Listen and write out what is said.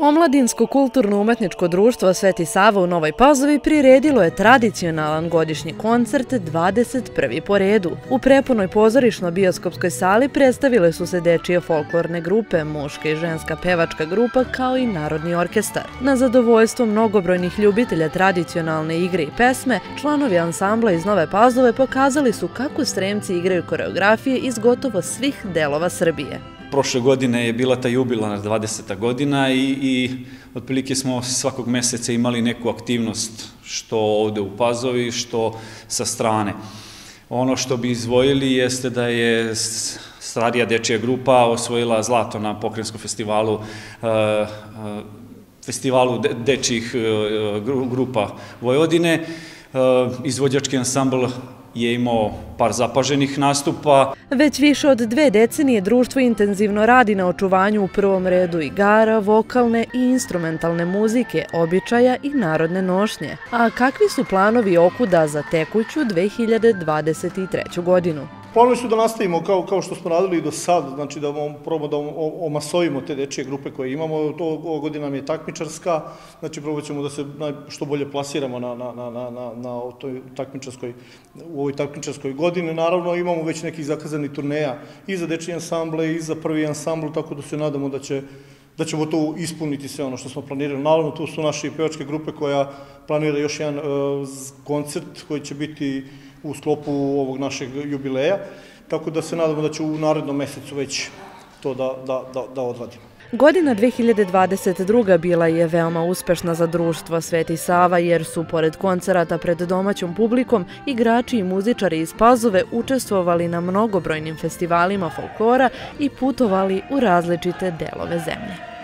Omladinsko kulturno-umetničko društvo Sveti Sava u Novoj Pazovi priredilo je tradicionalan godišnji koncert 21. po redu. U prepunoj pozorišno-bioskopskoj sali predstavile su se dečije folklorne grupe, muška i ženska pevačka grupa kao i Narodni orkestar. Na zadovoljstvo mnogobrojnih ljubitelja tradicionalne igre i pesme, članovi ansambla iz Nove Pazove pokazali su kako stremci igraju koreografije iz gotovo svih delova Srbije prošle godine je bila ta jubilarna 20. godina i, i otprilike smo svakog meseca imali neku aktivnost što ovde u Pazovi, što sa strane. Ono što bi izvojili jeste da je starija dečija grupa osvojila zlato na pokrenskom festivalu uh, uh, festivalu dečjih uh, grupa Vojvodine. Izvođački ansambl je imao par zapaženih nastupa. Već više od dve decenije društvo intenzivno radi na očuvanju u prvom redu igara, vokalne i instrumentalne muzike, običaja i narodne nošnje. A kakvi su planovi okuda za tekuću 2023. godinu? Planovi su da nastavimo kao, kao što smo radili do sad, znači da probamo da omasovimo te dečije grupe koje imamo, to ova godina nam je takmičarska, znači probat ćemo da se što bolje plasiramo na, na, na, na, na, na toj takmičarskoj, u ovoj takmičarskoj godini. Naravno imamo već nekih zakazanih turneja i za dečije ansamble i za prvi ansambl, tako da se nadamo da će da ćemo to ispuniti sve ono što smo planirali. Naravno, tu su naše pevačke grupe koja planira još jedan uh, koncert koji će biti u sklopu ovog našeg jubileja, tako da se nadamo da će u narednom mesecu već to da, da, da, da odvadimo. Godina 2022. bila je veoma uspešna za društvo Sveti Sava jer su, pored koncerata pred domaćom publikom, igrači i muzičari iz Pazove učestvovali na mnogobrojnim festivalima folklora i putovali u različite delove zemlje.